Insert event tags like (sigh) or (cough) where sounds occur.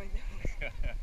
my nose. (laughs)